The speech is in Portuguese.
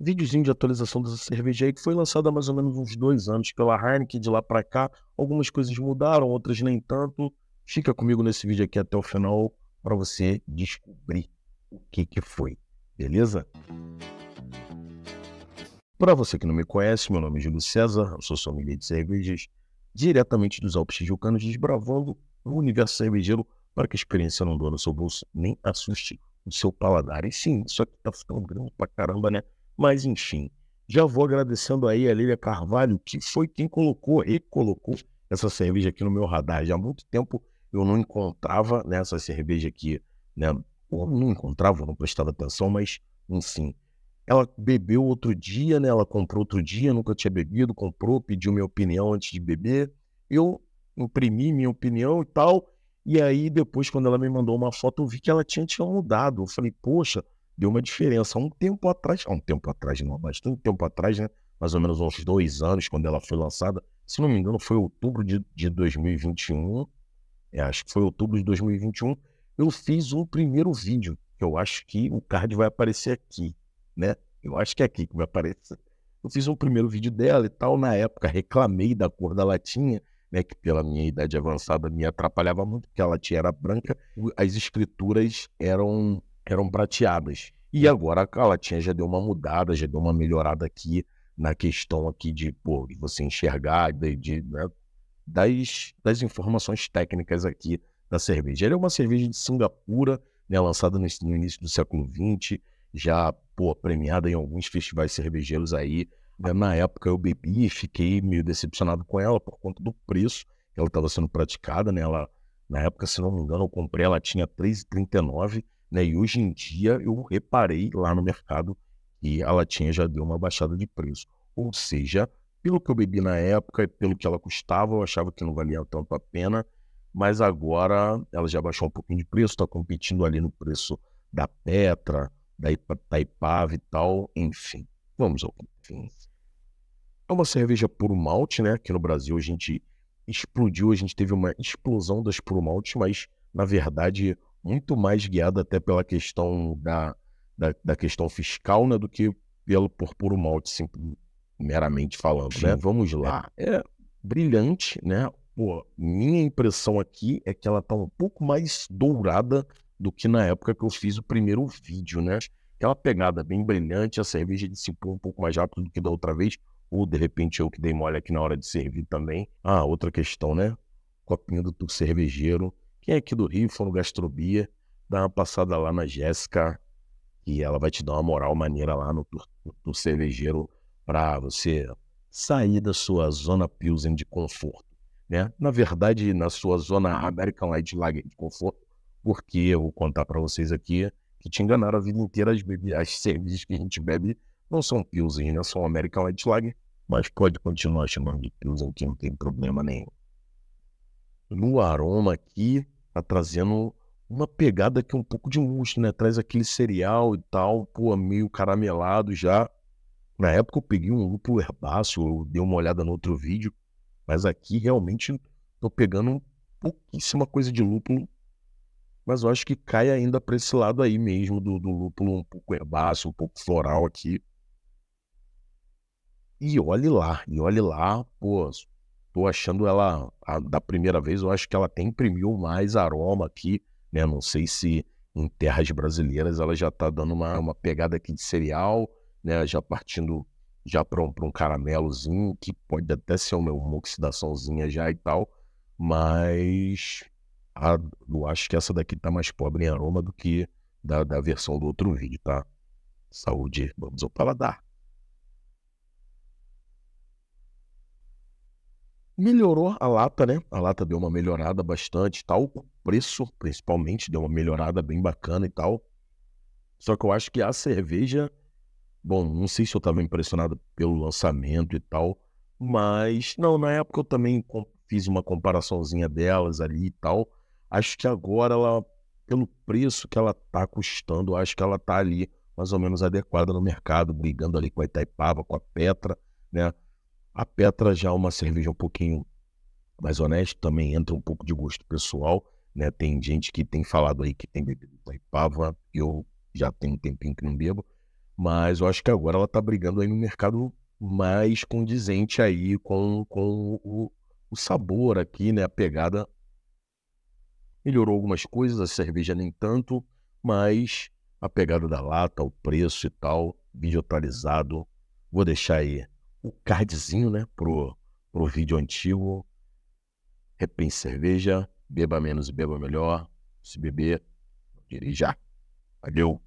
videozinho de atualização dessa cerveja aí que foi lançada há mais ou menos uns dois anos pela Heineken. De lá para cá, algumas coisas mudaram, outras nem tanto. Fica comigo nesse vídeo aqui até o final para você descobrir o que, que foi, beleza? Para você que não me conhece, meu nome é Júlio César, eu sou sommelier de cervejas, diretamente dos Alpes Tijucanos, desbravando o universo cervejeiro para que a experiência não doa no seu bolso nem assuste o seu paladar. E sim, isso aqui tá ficando grande pra caramba, né? Mas enfim, já vou agradecendo aí a Lília Carvalho, que foi quem colocou, recolocou essa cerveja aqui no meu radar. Já há muito tempo eu não encontrava nessa cerveja aqui, né? Ou não encontrava, não prestava atenção, mas enfim. Ela bebeu outro dia, né? Ela comprou outro dia, nunca tinha bebido, comprou, pediu minha opinião antes de beber. Eu imprimi minha opinião e tal. E aí, depois, quando ela me mandou uma foto, eu vi que ela tinha, tinha mudado. Eu falei, poxa, deu uma diferença. Um tempo atrás, um tempo atrás, não, bastante tempo atrás, né? Mais ou menos uns dois anos, quando ela foi lançada. Se não me engano, foi outubro de, de 2021. É, acho que foi outubro de 2021. Eu fiz um primeiro vídeo, que eu acho que o card vai aparecer aqui, né? Eu acho que é aqui que vai aparecer. Eu fiz um primeiro vídeo dela e tal. Na época, reclamei da cor da latinha, né? Que pela minha idade avançada me atrapalhava muito, porque a latinha era branca, as escrituras eram eram prateadas. E agora a latinha já deu uma mudada, já deu uma melhorada aqui na questão aqui de, pô, de você enxergar, de, de né, das, das informações técnicas aqui da cerveja. Ela é uma cerveja de Singapura, né, lançada no, no, início do século XX, já pô, premiada em alguns festivais cervejeiros aí. Né, na época eu bebi e fiquei meio decepcionado com ela por conta do preço que ela estava sendo praticada. Né, ela, na época, se não me engano, eu comprei, ela tinha R$3,39 né? E hoje em dia eu reparei lá no mercado que a latinha já deu uma baixada de preço. Ou seja, pelo que eu bebi na época e pelo que ela custava, eu achava que não valia tanto a pena, mas agora ela já baixou um pouquinho de preço, está competindo ali no preço da Petra, da Itaipava e tal, enfim. Vamos ao fim. É uma cerveja puro malte, né? Aqui no Brasil a gente explodiu, a gente teve uma explosão das puro malte, mas na verdade muito mais guiada até pela questão da, da, da questão fiscal, né, do que pelo por puro malte, assim, meramente falando, né? Sim. né? Vamos lá. É brilhante, né? Pô, minha impressão aqui é que ela tá um pouco mais dourada do que na época que eu fiz o primeiro vídeo, né? Aquela pegada bem brilhante, a cerveja dissipou um pouco mais rápido do que da outra vez, ou de repente eu que dei mole aqui na hora de servir também. Ah, outra questão, né? Copinho do cervejeiro quem é aqui do Rio for no Gastrobia, dá uma passada lá na Jéssica e ela vai te dar uma moral maneira lá no, no, no cervejeiro para você sair da sua zona Pilsen de conforto. Né? Na verdade, na sua zona American Light Lager de conforto, porque eu vou contar para vocês aqui que te enganaram a vida inteira, as, as cervejas que a gente bebe não são Pilsen, né? são American Light Lager, mas pode continuar chamando de Pilsen que não tem problema nenhum. No aroma aqui, tá trazendo uma pegada que é um pouco de mousse, né? Traz aquele cereal e tal, pô, meio caramelado já. Na época eu peguei um lúpulo herbáceo, eu dei uma olhada no outro vídeo, mas aqui realmente tô pegando pouquíssima coisa de lúpulo, mas eu acho que cai ainda para esse lado aí mesmo do, do lúpulo um pouco herbáceo, um pouco floral aqui. E olhe lá, e olhe lá, pô, Tô achando ela, a, da primeira vez, eu acho que ela até imprimiu mais aroma aqui, né? Não sei se em terras brasileiras ela já tá dando uma, uma pegada aqui de cereal, né? Já partindo já para um, um caramelozinho, que pode até ser uma, uma oxidaçãozinha já e tal, mas a, eu acho que essa daqui tá mais pobre em aroma do que da, da versão do outro vídeo, tá? Saúde, vamos ao paladar. Melhorou a lata, né? A lata deu uma melhorada bastante tal. O preço, principalmente, deu uma melhorada bem bacana e tal. Só que eu acho que a cerveja. Bom, não sei se eu estava impressionado pelo lançamento e tal. Mas, não, na época eu também fiz uma comparaçãozinha delas ali e tal. Acho que agora ela, pelo preço que ela tá custando, acho que ela tá ali mais ou menos adequada no mercado, brigando ali com a Itaipava, com a Petra, né? A Petra já é uma cerveja um pouquinho mais honesta, também entra um pouco de gosto pessoal, né? Tem gente que tem falado aí que tem bebido Itaipava, eu já tenho um tempinho que não bebo, Mas eu acho que agora ela está brigando aí no mercado mais condizente aí com, com o, o sabor aqui, né? A pegada melhorou algumas coisas, a cerveja nem tanto, mas a pegada da lata, o preço e tal, vídeo atualizado. Vou deixar aí o cardzinho, né, pro, pro vídeo antigo. Repense cerveja, beba menos e beba melhor. Se beber, dirija. Valeu!